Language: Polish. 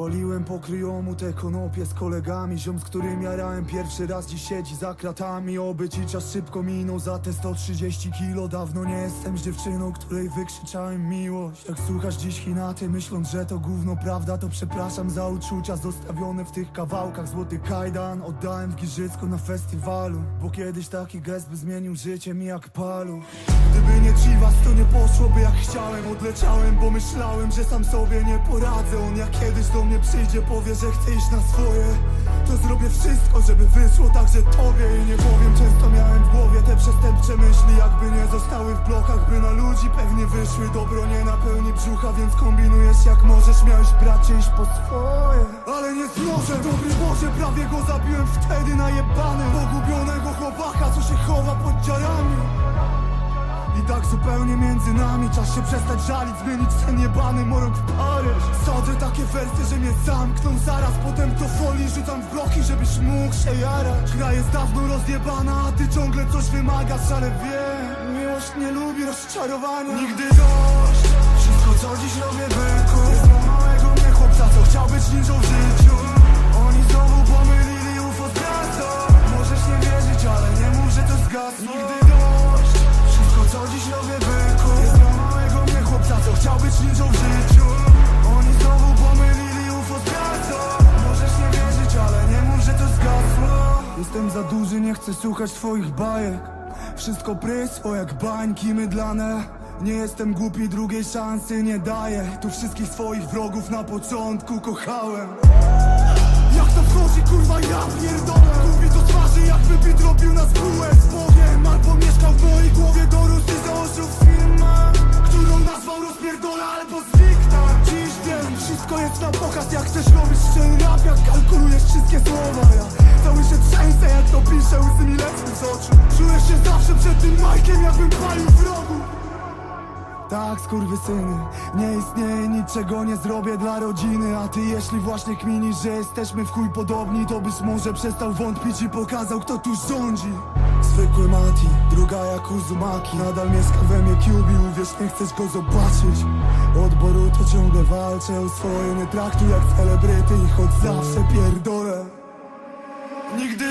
Paliłem po te konopie z kolegami Ziom, z którym jarałem pierwszy raz dziś siedzi za kratami. Oby ci czas szybko minął za te 130 kilo. Dawno nie jestem z dziewczyną, której wykrzyczałem miłość. Jak słuchasz dziś hinaty, myśląc, że to gówno prawda To przepraszam za uczucia zostawione w tych kawałkach. Złoty kajdan oddałem w Giżycku na festiwalu Bo kiedyś taki gest by zmienił życie mi jak palu. Gdyby nie Chivas, to nie poszłoby jak chciałem. Odleciałem, bo myślałem, że sam sobie nie poradzę. On jak kiedyś do mnie przyjdzie, powie, że chce iść na swoje. To zrobię wszystko, żeby wyszło także tobie I nie powiem, często miałem w głowie te przestępcze myśli Jakby nie zostały w blokach, by na ludzi pewnie wyszły. Dobro nie napełni brzucha, więc kombinujesz jak możesz. Miałeś bracie iść po swoje. Ale nie znoszę, dobry Boże, prawie go zabiłem wtedy najebany. Pogubionego chłopaka, co się i tak zupełnie między nami. Czas się przestać żalić, zmienić ten jebany morok w Paryż Sadzę takie wersy, że mnie zamkną zaraz. Potem to folii rzucam w bloki, żebyś mógł się jarać. Gra jest dawno rozjebana, a ty ciągle coś wymagasz Ale wiem, miłość nie lubi rozczarowania. Nigdy dość, wszystko co dziś robię byku Jest małego mnie chłopca, co chciał być ninją w życiu Jestem za duży, nie chcę słuchać twoich bajek. Wszystko prysło jak bańki mydlane. Nie jestem głupi, drugiej szansy nie daję. Tu wszystkich swoich wrogów na początku kochałem. Jak to wchodzi, kurwa, ja pierdolę. Gubi to twarzy, jakby bit robił nas kółę z Bogiem Albo mieszkał w mojej głowie do rusy za oszu firma Którą nazwał rozpierdola albo zniknę. Dziś wiem, wszystko jest na pokaz. Jak chcesz robić szczery rap, jak kalkulujesz wszystkie z oczu. Czuję się zawsze przed tym majkiem, jakbym palił wrogu tak, skurwysyny, nie istnieje nic, czego nie zrobię dla rodziny. A ty jeśli właśnie kminisz, że jesteśmy w chuj podobni To byś może przestał wątpić i pokazał, kto tu rządzi. Zwykły Mati, druga jak Uzumaki Nadal mieszka we mnie Cubi, uwierz, nie chcesz go zobaczyć. Od Boruto ciągle walczę o swoje Nie traktuj jak celebryty i choć zawsze pierdolę. Nigdy